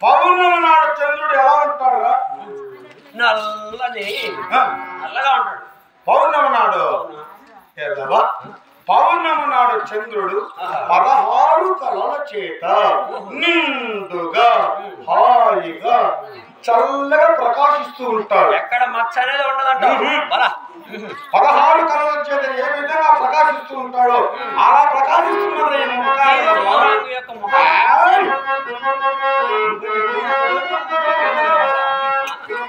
పౌర్ణమి నాడు చంద్రుడు ఎలా ఉంటాడు నల్లని నల్లగా ఉంటాడు. పౌర్ణమి నాడు. పౌర్ణమి నాడు చంద్రుడు పదహారు తలల చేత నిండుగా హాయిగా చల్లగా ప్రకాశిస్తూ ఉంటాడు. ఎక్కడ మచ్చ అనేది ఉండదంట పదహారు కళల చేత ఏ విధంగా ప్రకాశిస్తూ ఉంటాడో అలా ప్రకాశిస్తున్నది